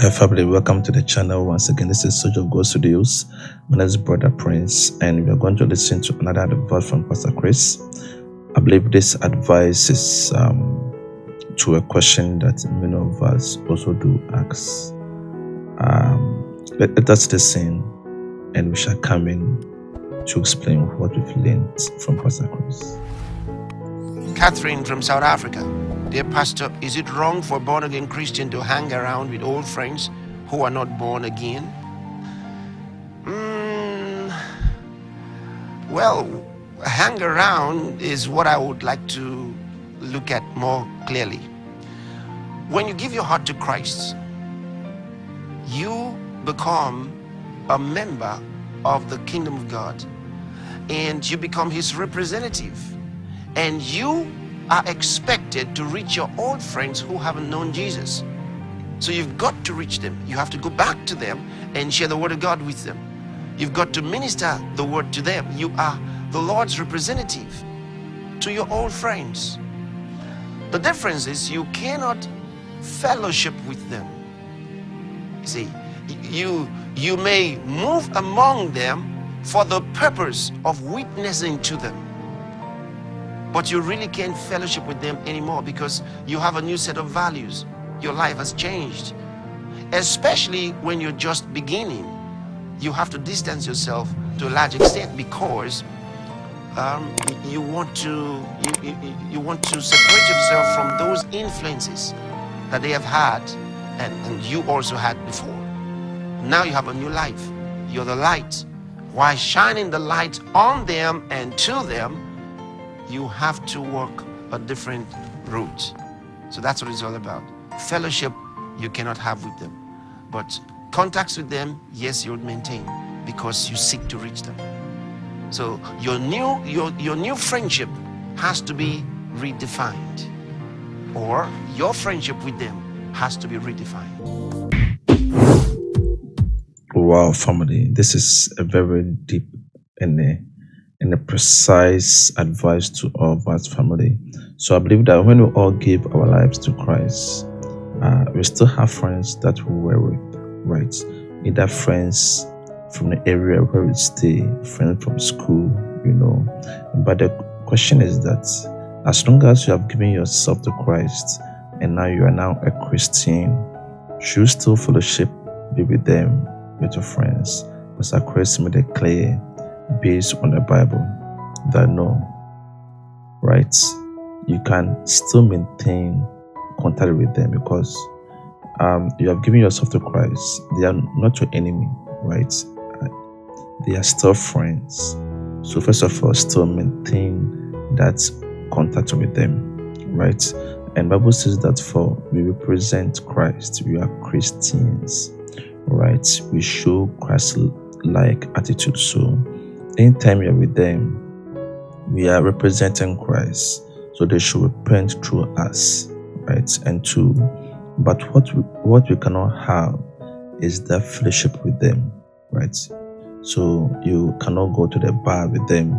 Hi family, welcome to the channel once again. This is Soldier of Studios. My name is Brother Prince, and we are going to listen to another advice from Pastor Chris. I believe this advice is um, to a question that many of us also do ask. Um, let, let us listen, and we shall come in to explain what we've learned from Pastor Chris. Catherine from South Africa. Dear Pastor, is it wrong for born again Christian to hang around with old friends who are not born again? Mm, well, hang around is what I would like to look at more clearly. When you give your heart to Christ, you become a member of the kingdom of God and you become his representative. And you are expected to reach your old friends who haven't known Jesus. So you've got to reach them. You have to go back to them and share the word of God with them. You've got to minister the word to them. You are the Lord's representative to your old friends. The difference is you cannot fellowship with them. See, you you may move among them for the purpose of witnessing to them but you really can't fellowship with them anymore because you have a new set of values. Your life has changed. Especially when you're just beginning, you have to distance yourself to a large extent because um, you want to you, you, you, want to separate yourself from those influences that they have had and, and you also had before. Now you have a new life. You're the light. Why shining the light on them and to them you have to walk a different route. So that's what it's all about. Fellowship you cannot have with them. But contacts with them, yes, you'll maintain because you seek to reach them. So your new your, your new friendship has to be redefined. Or your friendship with them has to be redefined. Wow, family. This is a very deep and uh, and a precise advice to all of us family. So I believe that when we all give our lives to Christ, uh, we still have friends that we were with, right? Either friends from the area where we stay, friends from school, you know. But the question is that as long as you have given yourself to Christ and now you are now a Christian, should you still fellowship, be with them, with your friends? Pastor Chris made it clear based on the Bible that no, right? You can still maintain contact with them because um, you have given yourself to Christ. They are not your enemy, right? They are still friends. So first of all, still maintain that contact with them, right? And Bible says that for we represent Christ, we are Christians, right? We show Christ-like attitude. So anytime you're with them, we are representing Christ. So they should repent through us, right? And two, but what we, what we cannot have is that fellowship with them, right? So you cannot go to the bar with them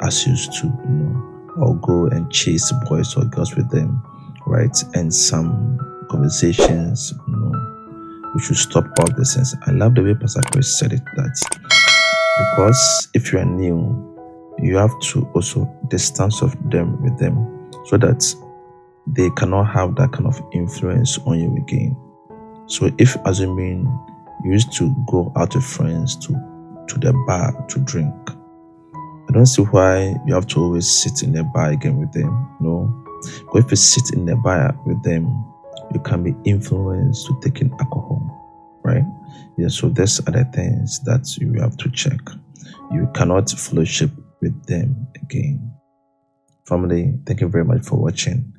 as used to, you know, or go and chase boys or girls with them, right? And some conversations, you know, we should stop all this. Things. I love the way Pastor Chris said it that because if you are new you have to also distance of them with them so that they cannot have that kind of influence on you again so if assuming you used to go out with friends to to the bar to drink i don't see why you have to always sit in the bar again with them no but if you sit in the bar with them you can be influenced to taking alcohol right? Yeah, so there's other things that you have to check. You cannot fellowship with them again. Family, thank you very much for watching.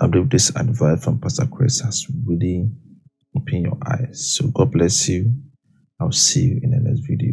I believe this advice from Pastor Chris has really opened your eyes. So God bless you. I'll see you in the next video.